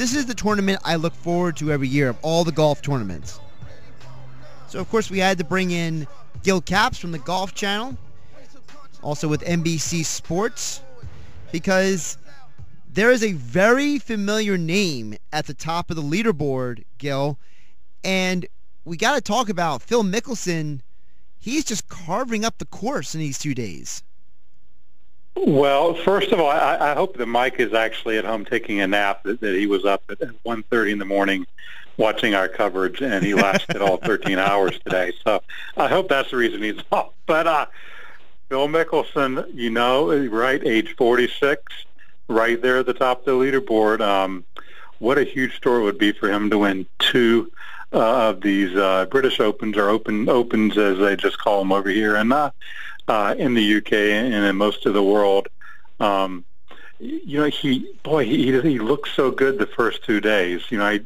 this is the tournament I look forward to every year of all the golf tournaments. So of course we had to bring in Gil Capps from the Golf Channel, also with NBC Sports, because there is a very familiar name at the top of the leaderboard, Gil, and we got to talk about Phil Mickelson. He's just carving up the course in these two days. Well, first of all, I, I hope that Mike is actually at home taking a nap. That, that he was up at, at 1.30 in the morning watching our coverage, and he lasted all 13 hours today. So I hope that's the reason he's off. But uh, Phil Mickelson, you know, right, age 46, right there at the top of the leaderboard. Um, what a huge story it would be for him to win two uh, of these uh, British Opens or Open Opens, as they just call them over here, and uh, uh, in the UK and in most of the world. Um, you know, he boy, he he looks so good the first two days. You know, I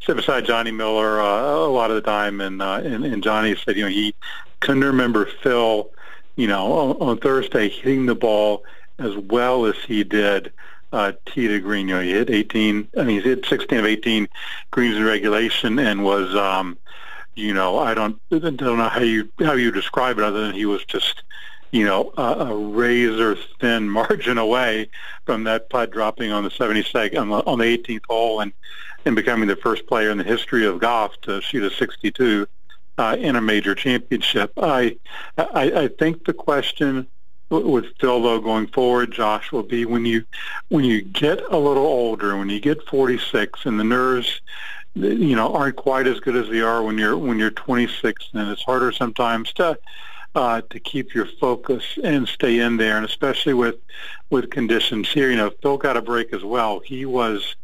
sit beside Johnny Miller uh, a lot of the time, and, uh, and and Johnny said, you know, he couldn't remember Phil, you know, on, on Thursday hitting the ball as well as he did uh, tee to green. You know, he hit 18. I mean, he hit 16 of 18 greens in regulation, and was, um, you know, I don't I don't know how you how you describe it other than he was just, you know, a, a razor thin margin away from that putt dropping on the 72nd on the, on the 18th hole and and becoming the first player in the history of golf to shoot a 62 uh, in a major championship. I, I I think the question with Phil though going forward, Josh, will be when you when you get a little older, when you get 46, and the nerves, you know, aren't quite as good as they are when you're when you're 26, and it's harder sometimes to uh, to keep your focus and stay in there, and especially with with conditions here. You know, Phil got a break as well. He was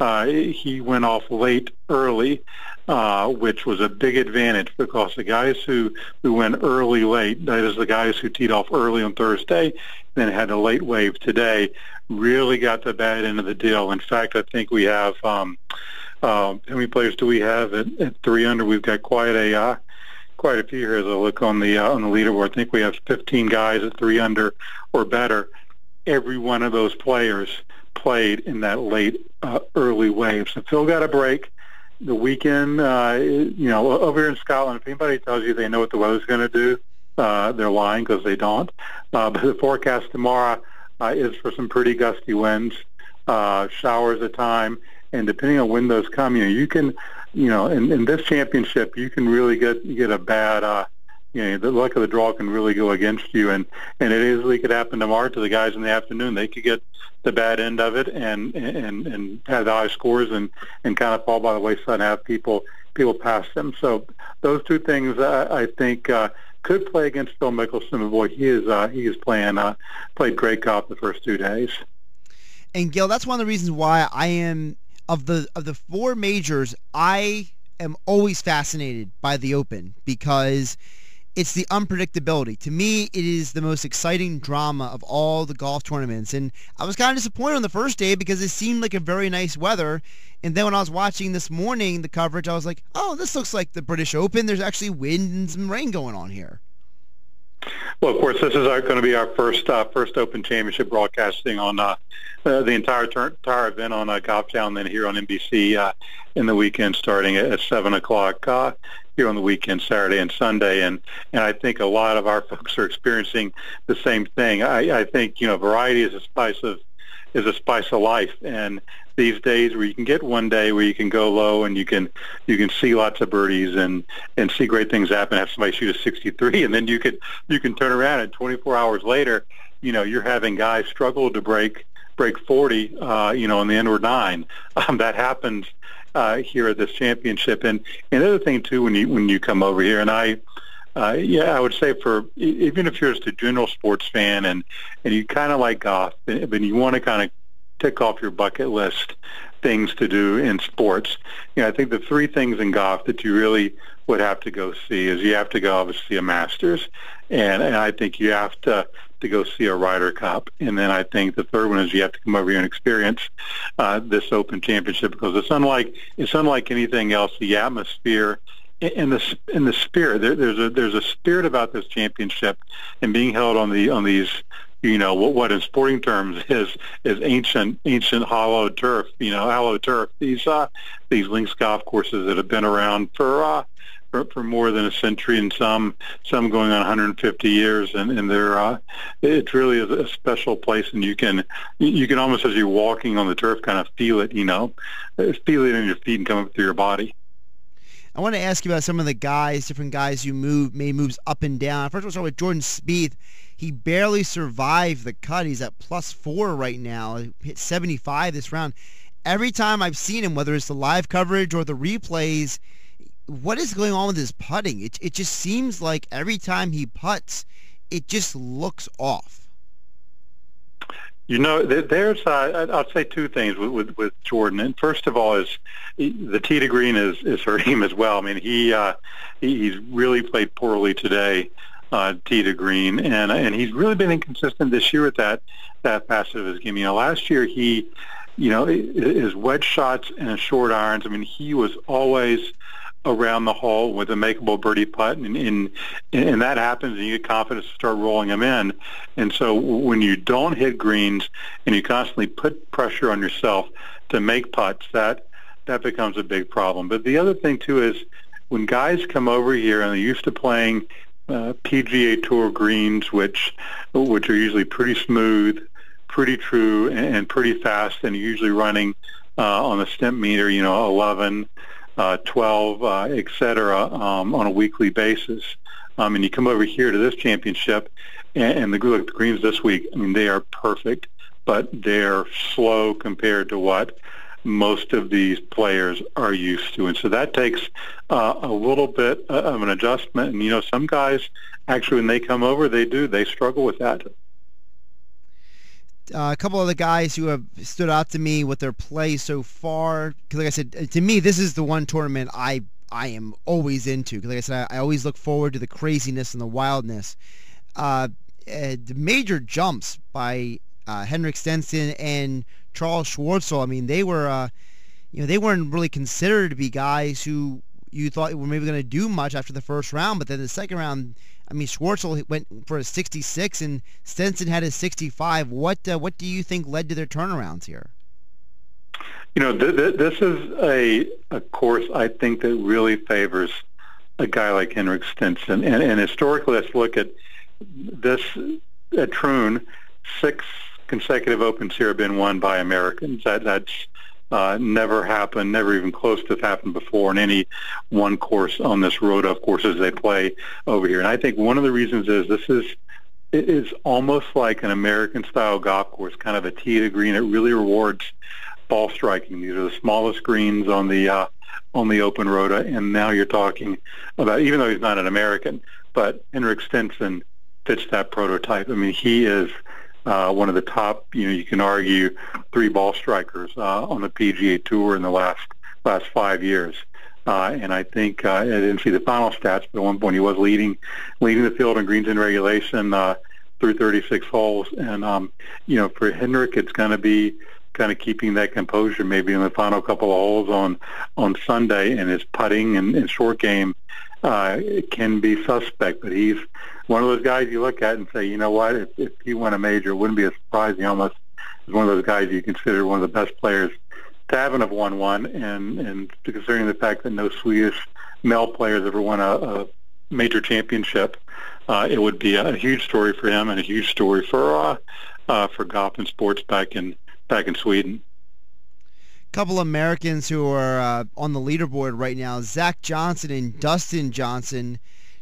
uh, he went off late early, uh, which was a big advantage because the guys who, who went early late, that is the guys who teed off early on Thursday, then had a late wave today, really got the bad end of the deal. In fact, I think we have, um, uh, how many players do we have at, at three under? We've got quite a, uh, quite a few here as I look on the, uh, on the leaderboard. I think we have 15 guys at three under or better. Every one of those players played in that late uh, early wave. So Phil got a break. The weekend, uh, you know, over here in Scotland, if anybody tells you they know what the weather's going to do, uh, they're lying because they don't. Uh, but the forecast tomorrow uh, is for some pretty gusty winds, uh, showers at time, and depending on when those come, you know, you can, you know, in, in this championship, you can really get get a bad. Uh, you know, the luck of the draw can really go against you, and and it easily could happen tomorrow to the guys in the afternoon. They could get the bad end of it and and and have the high scores and and kind of fall by the wayside and have people people pass them. So those two things, uh, I think. Uh, could play against Phil Mickelson, but boy, he is uh, he is playing uh, played great golf the first two days. And Gil, that's one of the reasons why I am of the of the four majors, I am always fascinated by the Open because it's the unpredictability. To me, it is the most exciting drama of all the golf tournaments. And I was kind of disappointed on the first day because it seemed like a very nice weather. And then when I was watching this morning, the coverage, I was like, oh, this looks like the British Open. There's actually wind and some rain going on here. Well, of course, this is going to be our first uh, first Open Championship broadcasting on uh, uh, the entire ter- entire event on uh, Golf Channel, then here on NBC uh, in the weekend, starting at, at seven o'clock uh, here on the weekend, Saturday and Sunday, and and I think a lot of our folks are experiencing the same thing. I, I think you know variety is a spice of is a spice of life, and these days where you can get one day where you can go low and you can you can see lots of birdies and and see great things happen. Have somebody shoot a 63, and then you could you can turn around and 24 hours later, you know, you're having guys struggle to break break 40, uh, you know, in the inward nine. Um, that happens uh, here at this championship. And, and the other thing too, when you when you come over here, and I, uh, yeah, I would say for even if you're just a general sports fan and and you kind of like golf, but you want to kind of tick off your bucket list things to do in sports. You know, I think the three things in golf that you really would have to go see is you have to go obviously a Masters, and, and I think you have to to go see a Ryder Cup, and then I think the third one is you have to come over here and experience uh, this Open Championship because it's unlike it's unlike anything else. The atmosphere in the in the spirit there, there's a there's a spirit about this championship and being held on the on these you know what what in sporting terms is is ancient ancient hollow turf you know hollow turf. These uh these links golf courses that have been around for uh for, for more than a century and some some going on 150 years and and they're uh it's really a, a special place and you can you can almost as you're walking on the turf kind of feel it you know feel it in your feet and come up through your body I want to ask you about some of the guys, different guys you move, made moves up and down. First, we'll start with Jordan Spieth. He barely survived the cut. He's at plus four right now. He hit 75 this round. Every time I've seen him, whether it's the live coverage or the replays, what is going on with his putting? It, it just seems like every time he puts, it just looks off. You know, there's uh, I'll say two things with, with, with Jordan. And first of all, is the tee green is is for him as well. I mean, he, uh, he's really played poorly today, uh, tee green, and and he's really been inconsistent this year with that that facet of his game. You know, last year he, you know, his wedge shots and his short irons. I mean, he was always around the hole with a makeable birdie putt, and, and and that happens, and you get confidence to start rolling them in. And so when you don't hit greens and you constantly put pressure on yourself to make putts, that that becomes a big problem. But the other thing too is when guys come over here and they're used to playing uh, PGA Tour greens, which which are usually pretty smooth, pretty true, and, and pretty fast, and usually running uh, on the Stimpmeter, you know, 11, uh, 12, uh, et cetera, um, on a weekly basis. Um, and you come over here to this championship, and, and the, look, the greens this week, I mean, they are perfect, but they're slow compared to what most of these players are used to. And so that takes uh, a little bit of an adjustment. And, you know, some guys, actually, when they come over, they do. They struggle with that. Uh, a couple of the guys who have stood out to me with their play so far. Because, like I said, to me, this is the one tournament I I am always into. Because, like I said, I, I, always look forward to the craziness and the wildness. Uh, uh, the major jumps by uh, Henrik Stenson and Charles Schwartzel. I mean, they were, uh, you know, they weren't really considered to be guys who you thought were maybe going to do much after the first round, but then the second round I mean, Schwartzel went for a 66 and Stenson had a 65. What uh, what do you think led to their turnarounds here? You know, th- th- this is a a course I think that really favors a guy like Henrik Stenson. And, and historically, let's look at this at Troon. Six consecutive Opens here have been won by Americans. That that's uh, never happened, never even close to happened before in any one course on this road of courses they play over here. And I think one of the reasons is this is it is almost like an American style golf course, kind of a tee to green. It really rewards ball striking. These are the smallest greens on the uh, on the open rota, and now you're talking about even though he's not an American, but Henrik Stenson fits that prototype. I mean, he is uh, one of the top, you know, you can argue three ball strikers uh, on the PGA Tour in the last last five years. Uh, and I think uh, I didn't see the final stats, but at one point he was leading leading the field in greens in regulation uh, through 36 holes. And um, you know, for Henrik, it's going to be kind of keeping that composure maybe in the final couple of holes on on Sunday, and his putting and, and short game uh, can be suspect. But he's one of those guys you look at and say, you know what, if, if he won a major, it wouldn't be a surprise. He almost is one of those guys you consider one of the best players to haven't have won one, and and considering the fact that no Swedish male players ever won a, a major championship, uh, it would be a, huge story for him and a huge story for uh, uh, for golf and sports back in back in Sweden. Couple Americans who are uh, on the leaderboard right now: Zach Johnson and Dustin Johnson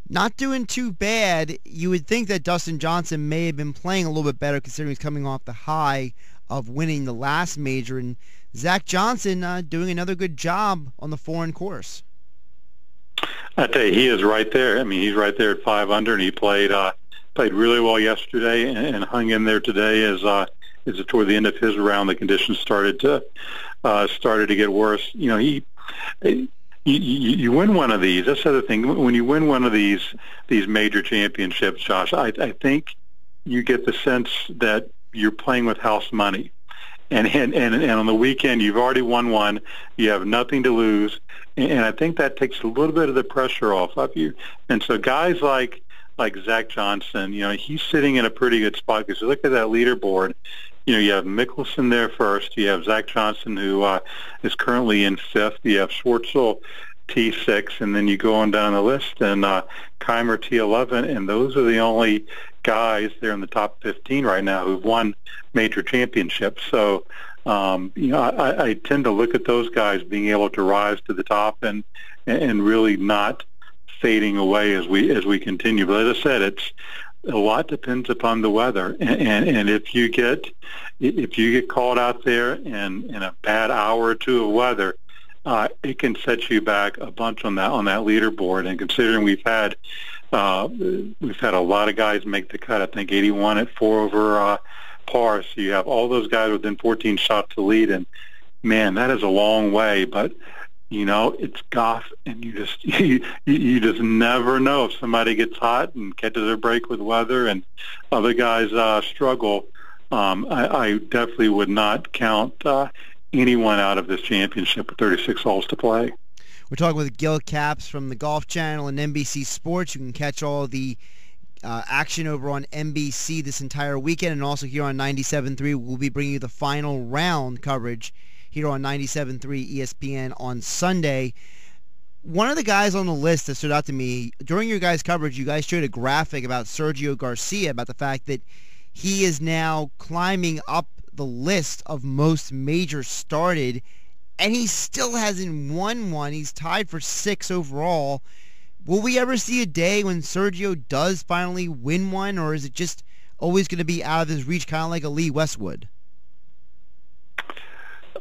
not doing too bad. You would think that Dustin Johnson may have been playing a little bit better considering he's coming off the high of winning the last major. And Zach Johnson uh, doing another good job on the foreign course. I tell you, he is right there. I mean, he's right there at five under, and he played uh, played really well yesterday and, and hung in there today as uh, as toward the end of his round the conditions started to uh, started to get worse. You know, he you, you, win one of these. That's the other thing. When you win one of these these major championships, Josh, I, I think you get the sense that you're playing with house money. And, and and and on the weekend you've already won one. You have nothing to lose, and I think that takes a little bit of the pressure off of you. And so guys like like Zach Johnson, you know, he's sitting in a pretty good spot because look at that leaderboard. You know, you have Mickelson there first. You have Zach Johnson, who uh, is currently in fifth. You have Schwartzel T6, and then you go on down the list, and uh, Kaymer T11, and those are the only guys there in the top 15 right now who've won major championships. So, um, you know, I, I tend to look at those guys being able to rise to the top and and really not fading away as we as we continue. But as I said, it's a lot depends upon the weather, and, and, and if you get if you get caught out there in in a bad hour or two of weather, uh, it can set you back a bunch on that on that leaderboard. And considering we've had uh, we've had a lot of guys make the cut, I think 81 at four over uh, par. So you have all those guys within 14 shots to lead, and man, that is a long way. But you know, it's golf, and you just you, you just never know if somebody gets hot and catches a break with weather, and other guys uh, struggle. Um, I, I definitely would not count uh, anyone out of this championship with 36 holes to play. We're talking with Gil Capps from the Golf Channel and NBC Sports. You can catch all the uh, action over on NBC this entire weekend, and also here on 97.3, we'll be bringing you the final round coverage here on 97.3 ESPN on Sunday. One of the guys on the list that stood out to me during your guys' coverage, you guys showed a graphic about Sergio Garcia about the fact that he is now climbing up the list of most majors started, and he still hasn't won one. He's tied for six overall. Will we ever see a day when Sergio does finally win one, or is it just always going to be out of his reach, kind of like a Lee Westwood?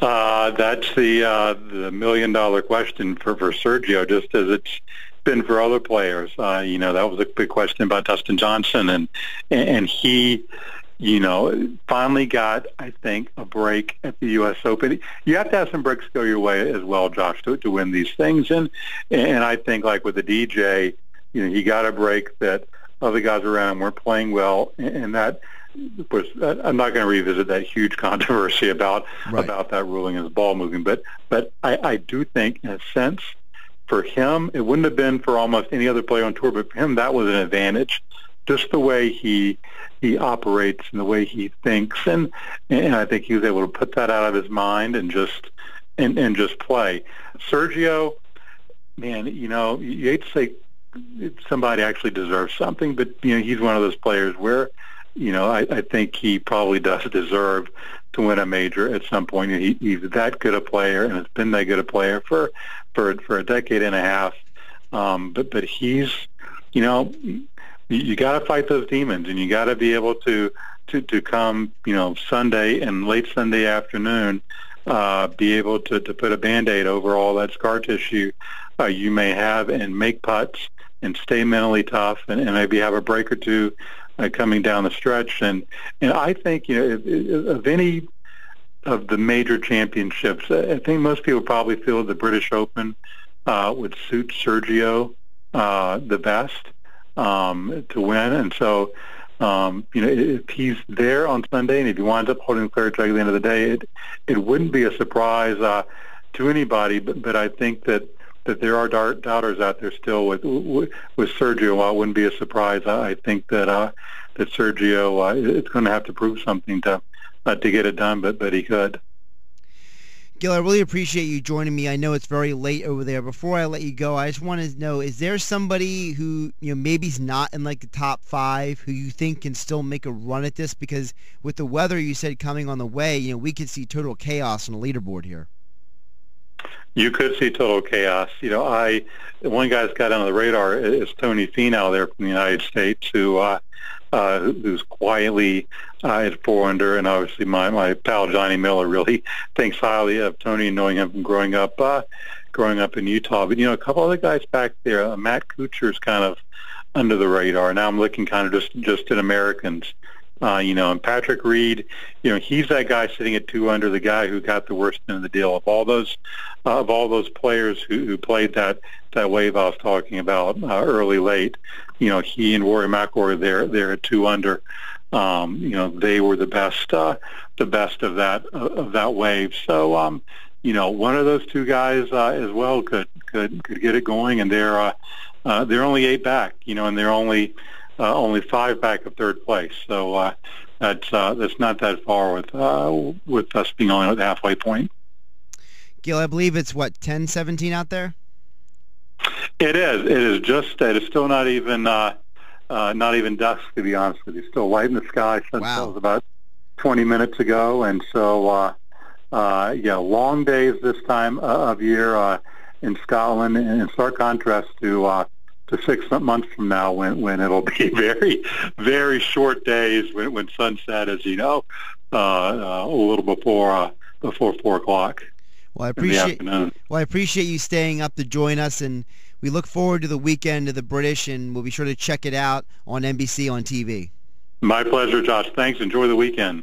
Uh, that's the uh, the million dollar question for, for Sergio, just as it's been for other players. Uh, you know, that was a big question about Dustin Johnson, and and he, you know, finally got I think a break at the U.S. Open. You have to have some breaks go your way as well, Josh, to to win these things. And and I think like with the DJ, you know, he got a break that other guys around him weren't playing well, and that was I'm not going to revisit that huge controversy about right. about that ruling as ball moving, but but I, I do think in a sense for him it wouldn't have been for almost any other player on tour, but for him that was an advantage. Just the way he he operates and the way he thinks, and and I think he was able to put that out of his mind and just and and just play. Sergio, man, you know you hate to say somebody actually deserves something, but you know he's one of those players where you know, I, I think he probably does deserve to win a major at some point. He, he's that good a player and has been that good a player for for for a decade and a half. Um, but but he's, you know, you, you got to fight those demons, and you got to be able to to to come, you know, Sunday and late Sunday afternoon, uh, be able to to put a band-aid over all that scar tissue uh, you may have, and make putts and stay mentally tough, and, and maybe have a break or two uh, coming down the stretch. And and I think you know if, if, of any of the major championships, I think most people probably feel the British Open uh, would suit Sergio uh, the best um, to win. And so, um, you know, if he's there on Sunday and if he winds up holding the clear at the end of the day, it it wouldn't be a surprise uh, to anybody. But but I think that that there are doubters out there still with with, Sergio. It wouldn't be a surprise. I think that uh, that Sergio uh, is going to have to prove something to uh, to get it done, but but he could. Gil, I really appreciate you joining me. I know it's very late over there. Before I let you go, I just want to know: is there somebody who you know maybe's not in like the top five who you think can still make a run at this? Because with the weather you said coming on the way, you know we could see total chaos on the leaderboard here. You could see total chaos. You know, I one guy that's got on the radar is Tony Finau there from the United States, who uh, uh, who's quietly uh, at four under, and obviously my my pal Johnny Miller really thinks highly of Tony, knowing him from growing up uh, growing up in Utah. But you know, a couple other guys back there, uh, Matt Kuchar's kind of under the radar. Now I'm looking kind of just just at Americans. Uh, you know, and Patrick Reed, you know, he's that guy sitting at two under, the guy who got the worst end of the deal. Of all those, uh, of all those players who, who played that that wave I was talking about uh, early late, you know, he and Rory McIlroy they're they're at two under. Um, you know, they were the best, uh, the best of that uh, of that wave. So, um, you know, one of those two guys uh, as well could could could get it going, and they're uh, uh, they're only eight back. You know, and they're only only five back of third place. So uh, that's uh, that's not that far with uh, with us being only at the halfway point. Gil, I believe it's what 10, 17 out there. It is. It is just. It is still not even uh, uh, not even dusk to be honest with you. Still light in the sky. Sunset Wow. was about 20 minutes ago, and so uh, uh, yeah, long days this time uh, of year uh, in Scotland, and in stark contrast to uh, to six months from now when when it'll be very very short days when when sunset, as you know, uh, uh, a little before uh, before four o'clock Well, I appreciate well, I appreciate you staying up to join us, and we look forward to the weekend of the British, and we'll be sure to check it out on NBC on TV. My pleasure, Josh. Thanks. Enjoy the weekend.